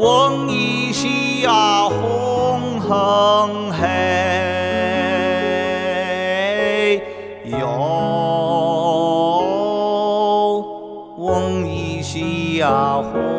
望一夕呀红横黑哟，望一夕呀红。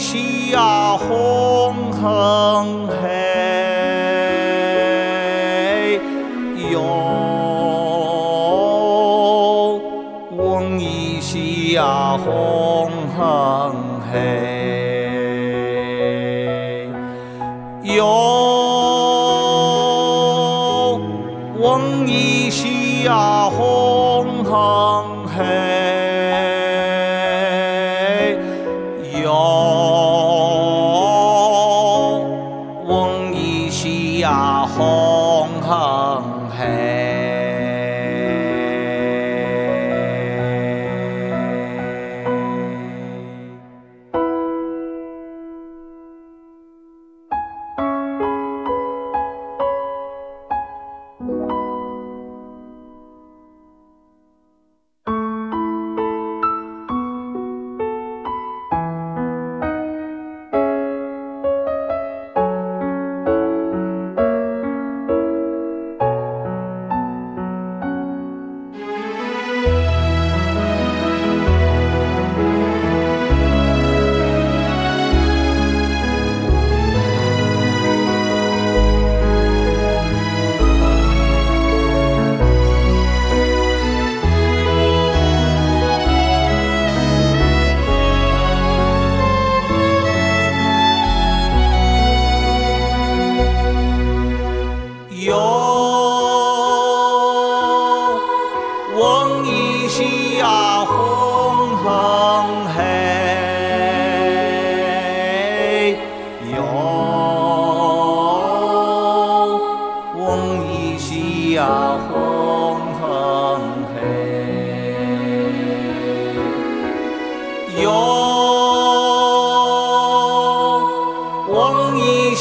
一夕呀红恨黑哟，问一夕呀红恨黑哟。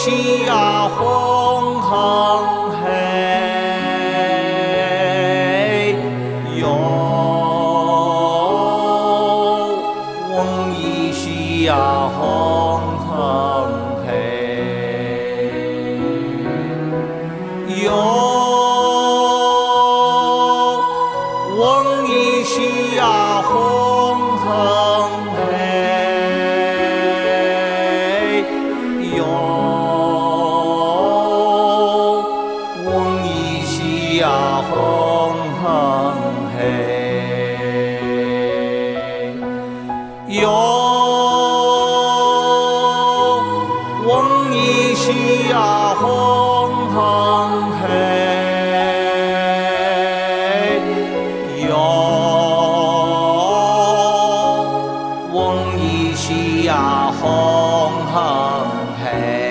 ti. 红横黑哟嗡一稀呀红横黑哟嗡一稀呀红横黑。